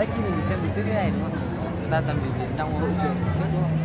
ếch khi mình xem được cái này đúng không? Ta tầm biểu diễn trong hội trường trước, đúng không?